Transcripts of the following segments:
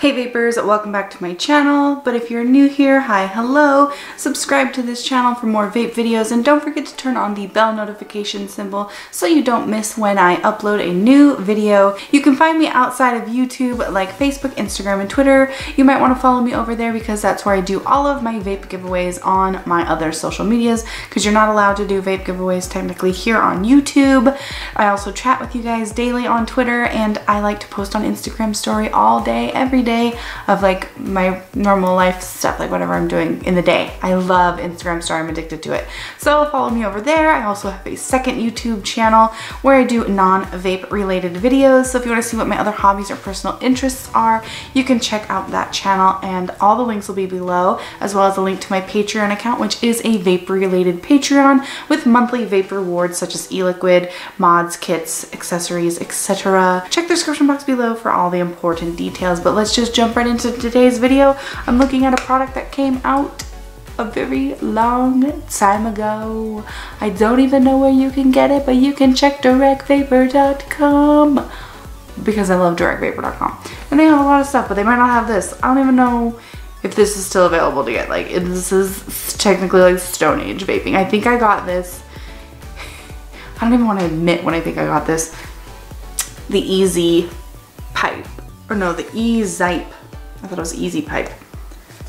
Hey vapors, welcome back to my channel, but if you're new here, hi, hello, subscribe to this channel for more vape videos and don't forget to turn on the bell notification symbol so you don't miss when I upload a new video. You can find me outside of YouTube like Facebook, Instagram, and Twitter. You might want to follow me over there because that's where I do all of my vape giveaways on my other social medias because you're not allowed to do vape giveaways technically here on YouTube. I also chat with you guys daily on Twitter and I like to post on Instagram story all day, every day day of like my normal life stuff, like whatever I'm doing in the day. I love Instagram story, I'm addicted to it. So follow me over there. I also have a second YouTube channel where I do non-vape related videos. So if you wanna see what my other hobbies or personal interests are, you can check out that channel and all the links will be below, as well as a link to my Patreon account, which is a vape related Patreon with monthly vape rewards such as e-liquid, mods, kits, accessories, etc. Check the description box below for all the important details, but let's just just jump right into today's video. I'm looking at a product that came out a very long time ago. I don't even know where you can get it, but you can check directvapor.com because I love directvapor.com. And they have a lot of stuff, but they might not have this. I don't even know if this is still available to get. Like, this is technically like Stone Age vaping. I think I got this. I don't even want to admit when I think I got this. The Easy Pipe or no, the EZipe. I thought it was Easy Pipe.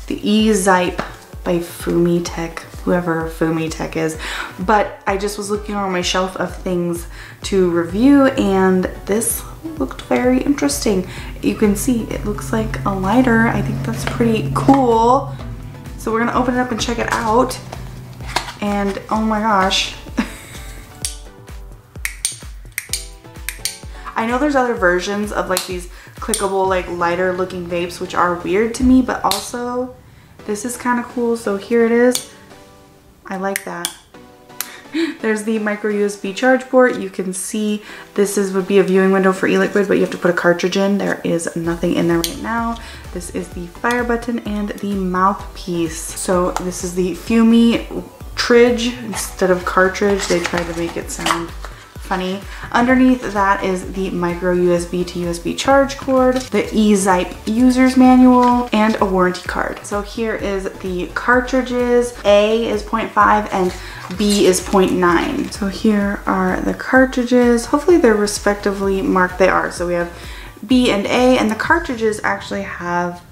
The EZipe by Fumytech, whoever Fumytech is. But I just was looking on my shelf of things to review and this looked very interesting. You can see it looks like a lighter. I think that's pretty cool. So we're gonna open it up and check it out. And oh my gosh. I know there's other versions of like these clickable like lighter looking vapes which are weird to me but also this is kind of cool so here it is. I like that. There's the micro USB charge port. You can see this is would be a viewing window for e-liquid but you have to put a cartridge in. There is nothing in there right now. This is the fire button and the mouthpiece. So this is the Fumi Tridge. Instead of cartridge they tried to make it sound funny. Underneath that is the micro USB to USB charge cord, the EZipe user's manual, and a warranty card. So here is the cartridges. A is 0.5 and B is 0.9. So here are the cartridges. Hopefully they're respectively marked. They are. So we have B and A and the cartridges actually have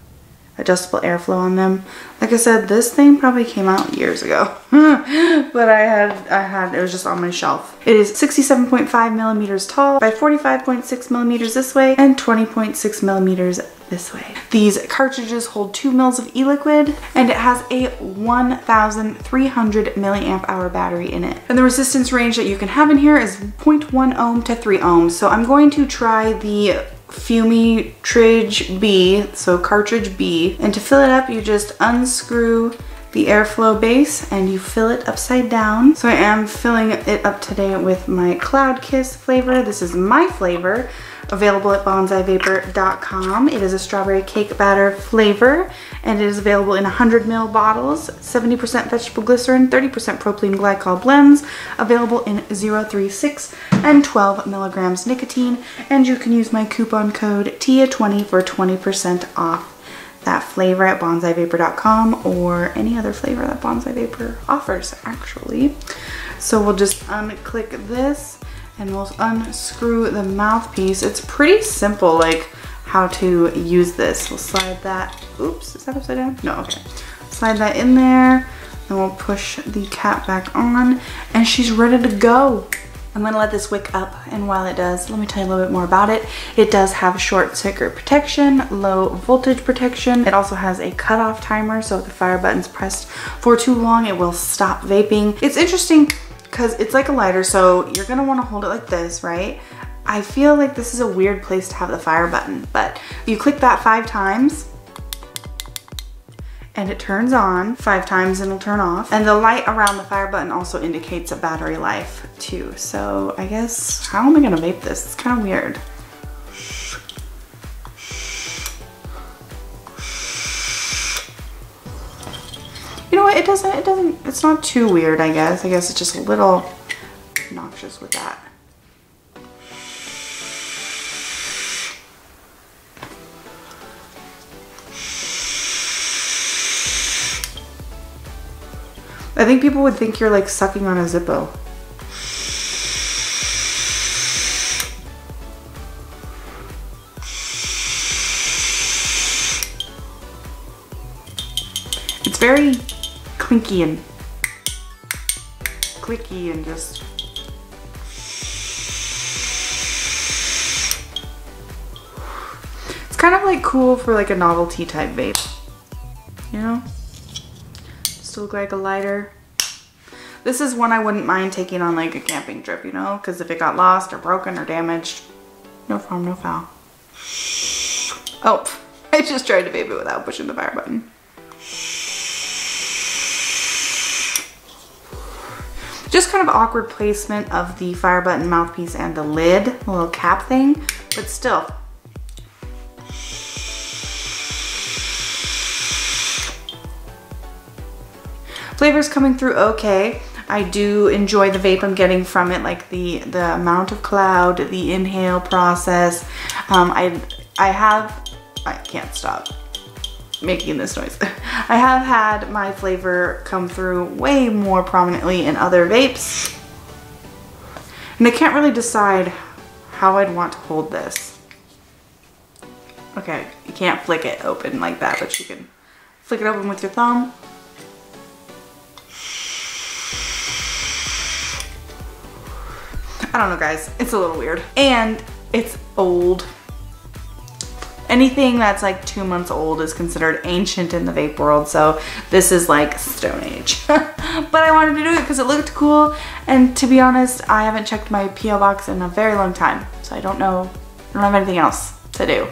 adjustable airflow on them. Like I said, this thing probably came out years ago, but I had, I had, it was just on my shelf. It is 67.5 millimeters tall by 45.6 millimeters this way and 20.6 millimeters this way. These cartridges hold two mils of e-liquid and it has a 1300 milliamp hour battery in it. And the resistance range that you can have in here is 0.1 ohm to 3 ohms. So I'm going to try the Fumytridge B, so cartridge B. And to fill it up, you just unscrew the airflow base and you fill it upside down. So I am filling it up today with my Cloud Kiss flavor. This is my flavor available at bonsaivapor.com. It is a strawberry cake batter flavor and it is available in 100 ml bottles, 70% vegetable glycerin, 30% propylene glycol blends, available in 036 and 12 milligrams nicotine. And you can use my coupon code TIA20 for 20% off that flavor at bonsaivapor.com or any other flavor that Bonsai Vapor offers actually. So we'll just unclick this and we'll unscrew the mouthpiece. It's pretty simple, like how to use this. We'll slide that, oops, is that upside down? No, okay. Slide that in there, then we'll push the cap back on, and she's ready to go. I'm gonna let this wick up and while it does, let me tell you a little bit more about it. It does have short circuit protection, low voltage protection. It also has a cutoff timer, so if the fire button's pressed for too long, it will stop vaping. It's interesting because it's like a lighter, so you're gonna wanna hold it like this, right? I feel like this is a weird place to have the fire button, but you click that five times, and it turns on five times and it'll turn off. And the light around the fire button also indicates a battery life too. So I guess, how am I gonna vape this? It's kind of weird. You know what, it doesn't, it doesn't, it's not too weird, I guess. I guess it's just a little obnoxious with that. I think people would think you're like sucking on a Zippo. It's very clinky and clicky and just It's kind of like cool for like a novelty type vape. You know? To look like a lighter. This is one I wouldn't mind taking on like a camping trip, you know? Because if it got lost or broken or damaged, no harm, no foul. Oh, I just tried to vape it without pushing the fire button. Just kind of awkward placement of the fire button mouthpiece and the lid, the little cap thing, but still. Flavors coming through okay. I do enjoy the vape I'm getting from it, like the, the amount of cloud, the inhale process. Um, I, I have, I can't stop making this noise. I have had my flavor come through way more prominently in other vapes. And I can't really decide how I'd want to hold this. Okay, you can't flick it open like that, but you can flick it open with your thumb. I don't know guys, it's a little weird. And it's old anything that's like two months old is considered ancient in the vape world. So this is like stone age. but I wanted to do it because it looked cool. And to be honest, I haven't checked my PO box in a very long time. So I don't know, I don't have anything else to do.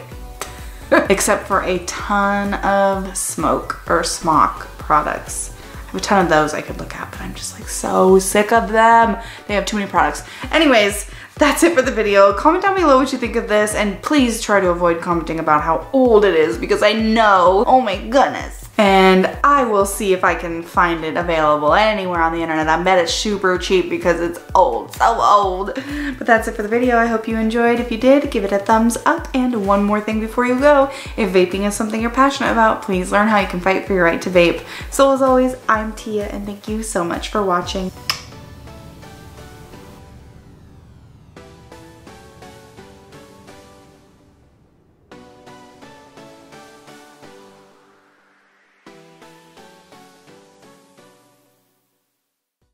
Except for a ton of smoke or smock products. Have a ton of those I could look at, but I'm just like so sick of them. They have too many products. Anyways, that's it for the video. Comment down below what you think of this and please try to avoid commenting about how old it is because I know, oh my goodness. And I will see if I can find it available anywhere on the internet. I bet it's super cheap because it's old, so old. But that's it for the video. I hope you enjoyed. If you did, give it a thumbs up. And one more thing before you go, if vaping is something you're passionate about, please learn how you can fight for your right to vape. So as always, I'm Tia and thank you so much for watching.